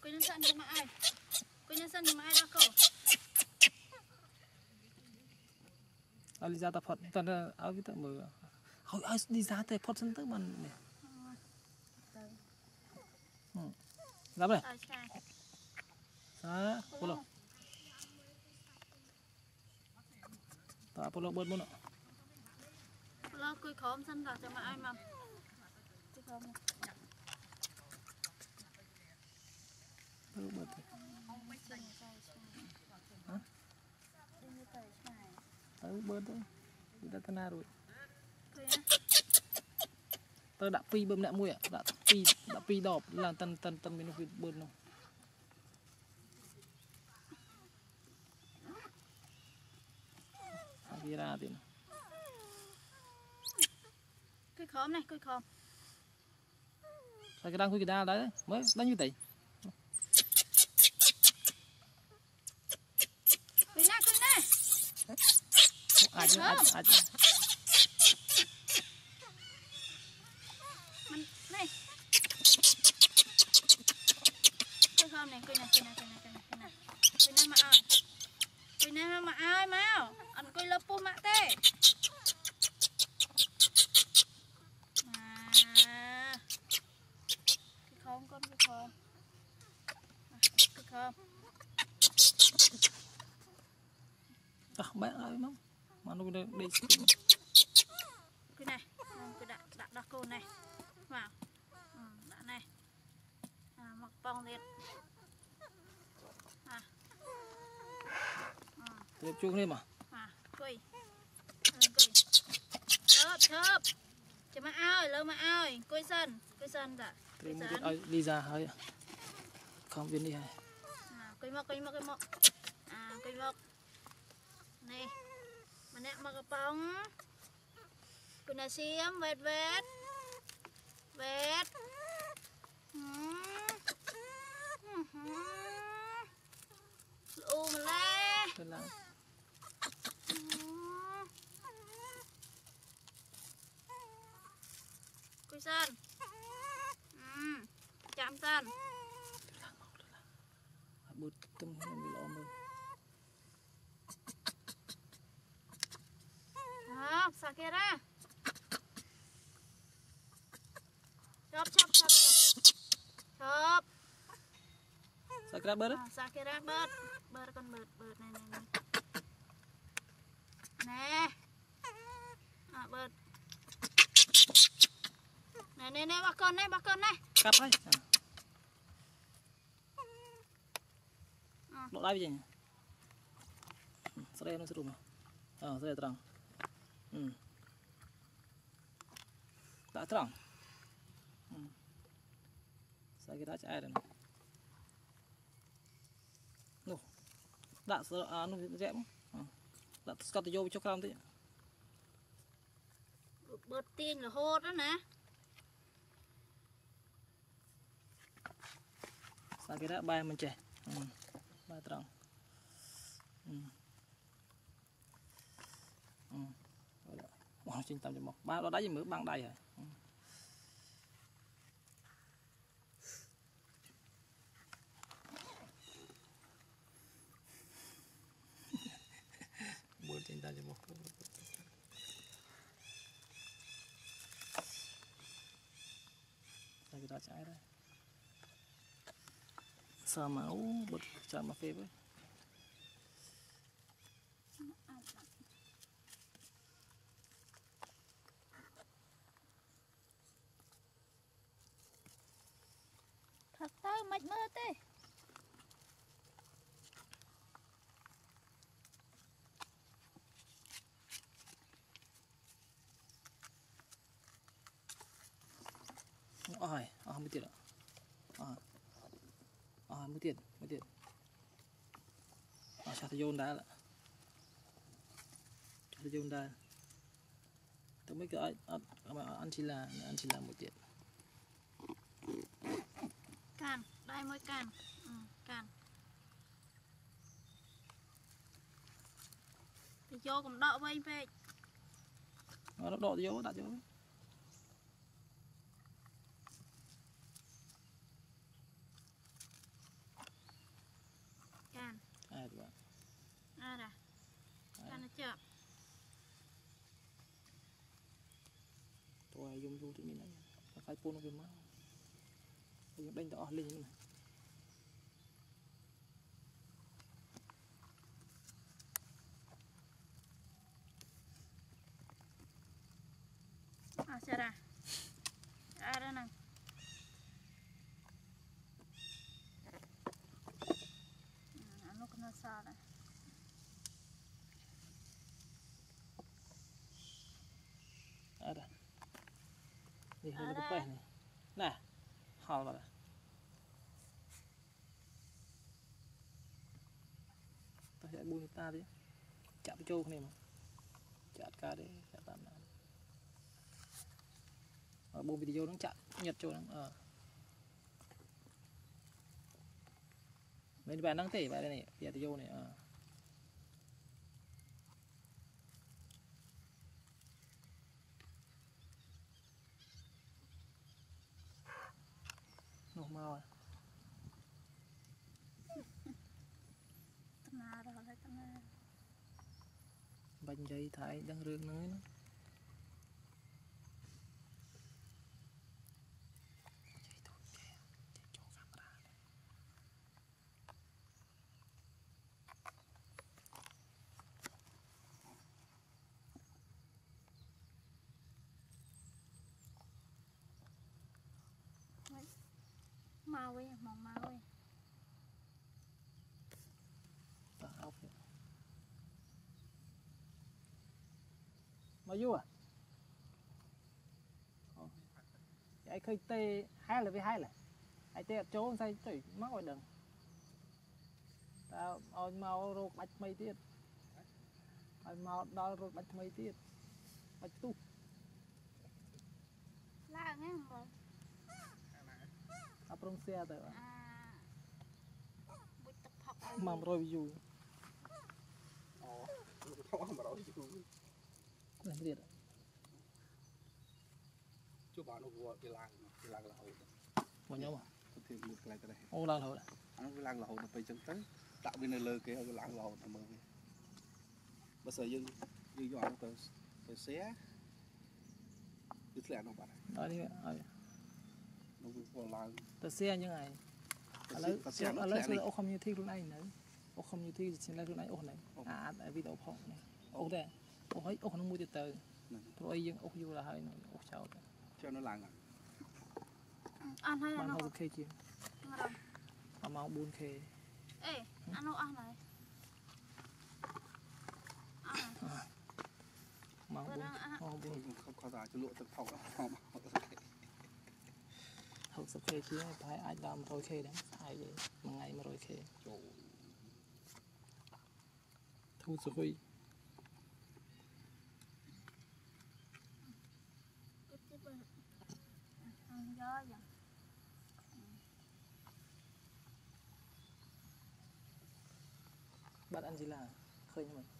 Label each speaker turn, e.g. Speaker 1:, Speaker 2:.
Speaker 1: Kuih nansan ke mak ai? Kuih nansan ke mak ai dah kau? Ali jata phật? Tận là áo cái tận bờ hồi ai đi ra tới phật
Speaker 2: sân tới mình nè. Ra đây ra polo ta polo bớt bớt nữa polo cùi khóm sân là cho mà ai mà. Cùi khóm នទៅបាននេះដល់ទេ
Speaker 1: ឲ្យឆ្ងាយ
Speaker 2: សាពុលតើពុលបឺតមុន
Speaker 1: លោគួយក្រោមសិនដល់ចាំមកឲ្យមកគួយក្រោម
Speaker 2: ទៅបឺតទៅ
Speaker 1: ទៅឆ្ងាយឆ្ងាយ
Speaker 2: ហ៎
Speaker 1: ទៅទៅឆ្ងាយ
Speaker 2: ទៅបឺតទៅវាដាក់តាណារួច
Speaker 1: គួយណា
Speaker 2: ទៅដាក់2បើម្នាក់មួយដាក់2ដាក់2ដបឡើងតិនតិនតិនមាននោះវាបឺតនោះវារ៉ាទៀត
Speaker 1: គួយក្រោមនេះគួយក្រោម
Speaker 2: តែកណ្ដាលគួយកណ្ដាលដែរមើលដាញ់វាទៅ
Speaker 1: គួយណាគួយណា
Speaker 2: អាចអាចអាច
Speaker 1: มันនេះគួយក្រោមនេះគួយណាគួយណាគួយណាគួយណាគួយណាគួយណាមកឲ្យគួយណាមកឲ្យមកអត់គួយលើពុះម៉ាក់ទេ À. Cái khóm con cái khóm. À, cái khóm.
Speaker 2: ចោះបែកឲ្យមក mà nó đây đây
Speaker 1: cái này cái đạn đạn đa côn này. Vào. Ừ, đạn này. À, mặc bong liệt à. ừ.
Speaker 2: chuông lên mà.
Speaker 1: À, cười ừ, cười chớp chớp. Cho mà ao lơ mà ao cười sân cười sân dạ
Speaker 2: cười
Speaker 1: sân.
Speaker 2: đi ra hơi không biến đi hay.
Speaker 1: À, cười mọc cười mọc cười mọc à cười mọc này Manek makapong.
Speaker 2: Kunasiam wet wet.
Speaker 1: Wet. Hmm. Hmm. hmm. Lu Kuisan.
Speaker 2: Hmm. San. Tenang, tenang. Butung ambil. ខ្ញុំវាល្អមើល
Speaker 1: Đó, xả kia ra. Chop, chop, chop, chop. Chop.
Speaker 2: សាក្រាបឺត
Speaker 1: À, xả kia ra, bớt. Bớt con bớt, bớt này, này, này. Nè. À, bớt. Nè, nè, nè, bà con này, bà con này.
Speaker 2: កាប់ហើយដកដៃវាចេញស្រែនោះស្រួលមកអឺស្រែត្រង់អឺ ដាក់ត្រង់សាគេដាក់ឆ្អែតនោះដាក់ស្រអានោះរែកមកដាក់ស្កត់ទៅយកចុះក្រោមតិច
Speaker 1: Bớt tiền là hốt đó nè.
Speaker 2: សាគេដាក់បែរមិនចេះបែរត្រង់អឺ មកចេញតាមច្រមុះបាទដល់ដៃមើលបាំងដៃហើយមើលចេញតាមច្រមុះតែគេដាក់ឆ្អែតហើយ sama oh buat sama Febe
Speaker 1: Thật
Speaker 2: ôi à mới tiệt à à mới tiệt mới tiệt à sao thì vô đá lại sao thì vô đá tôi mới cái anh chỉ là anh chỉ là một tiệt
Speaker 1: Càn, đây môi càn. Ừ, càn. Thì vô cũng đọ vây về.
Speaker 2: nó đọ vô đặt vô ជិះមានហ្នឹងតែខ្លាចពូនវាមកហើយយើងដេញទៅអស់លីងហ្នឹង
Speaker 1: អស់ចារ៉ាអរហ្នឹ នេះ
Speaker 2: ហើយទៅប៉េះនេះណាហល់បាត់តោះយកប៊ូនេះតាទៀតចាក់បញ្ចូលគ្នាមកចាក់កើតទេចាក់តាមណាអើប៊ូវីដេអូហ្នឹងចាក់ញឹតចូលហ្នឹងអើមិនបែបហ្នឹងទេបែបនេះវីដេអូនេះអើ នោះ មកហើយ
Speaker 1: តាណាដល់ហើយតាណា
Speaker 2: បាច់និយាយថាឯងដឹងរឿងហ្នឹងឯណា maui mong maui tao ờ, mà du à? Ờ. Cái khơi tê hai là với hai là. Ai tê chỗ sai chửi mắc vào đường. Tao ôi mau rồi bạch mây tiết. Ôi mau đo rồi bạch mây tiết. Bạch tu. Lạng nghe rồi បាច់ថ្មីទៀតឲ្យមកដល់រោគបាច់ថ្មីទៀតបាច់ផ្ទុះ
Speaker 1: ឡើងហ្នឹងមក
Speaker 2: អត់ព្រមសៀទៅ
Speaker 1: អាបុចទឹកផុកឲ្យ
Speaker 2: មក100 view
Speaker 3: អូថោក100យូរ
Speaker 2: នេះទៀត
Speaker 3: ជួបអានោះវាឡើងវាឡើងរហូត
Speaker 2: មកខ្ញុំហ៎
Speaker 3: ទៅទៀតមួយកន្លែងទៅដែរ
Speaker 2: អូឡើងរហូត
Speaker 3: អានោះវាឡើងរហូតដល់ពេលចឹងទៅដាក់វានៅលើគេឲ្យវាឡើងរហូតដល់មើលវាបើស្អីយើងយើងយកអានោះទៅទៅសែវាធ្លាក់អានោះបាត់ហើយ
Speaker 2: ដល់នេះឲ្យ
Speaker 3: នោះវាពលឡើង
Speaker 2: ទៅសៀអញ្ចឹងឯងឥឡូវ
Speaker 3: ទៅ
Speaker 2: ឥ
Speaker 3: សែនោះ
Speaker 2: ឡូវ
Speaker 3: ធ្លាក់
Speaker 2: ធ្វើ
Speaker 3: នេះ
Speaker 2: អូ community ខ្លួនឯងនៅអូ community ជាខ្លួនឯងអូនេះ
Speaker 3: អូ
Speaker 2: អាវីដេអូផងនេះអូដែរអូហើយអូក្នុងមួយទៀតទៅ
Speaker 3: ហ្នឹង
Speaker 2: ព្រោះអីយើងអូយូរដល់ហើយនោះអូចោលទៅ
Speaker 3: ចុះនៅឡើងហើយ
Speaker 1: អស់ហើយ
Speaker 2: បា
Speaker 1: អា
Speaker 2: ន
Speaker 1: នោះ
Speaker 2: 60k ជាង
Speaker 1: ងរំ
Speaker 2: ប្រហែល 4k
Speaker 1: អេអានោះអស់ហើយអស់ហើយ
Speaker 2: ម៉ោង
Speaker 1: បើដល់អា
Speaker 2: 4ម៉ោង
Speaker 3: ខ្ញុំខំខំថាជលក់ទឹកថោកមក
Speaker 2: 4 60k ជាងប្រហែលអាចដល់ 100k ដែរហើយមួយថ្ងៃ 100k
Speaker 3: ចូល
Speaker 2: ធូរសុយ
Speaker 1: គិតទៅបើអញយកយ៉ាង
Speaker 2: បាត់ Angela ឃើញហ្នឹង